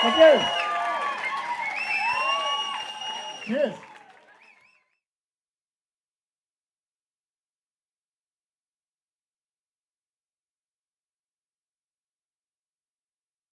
Thank you. Cheers.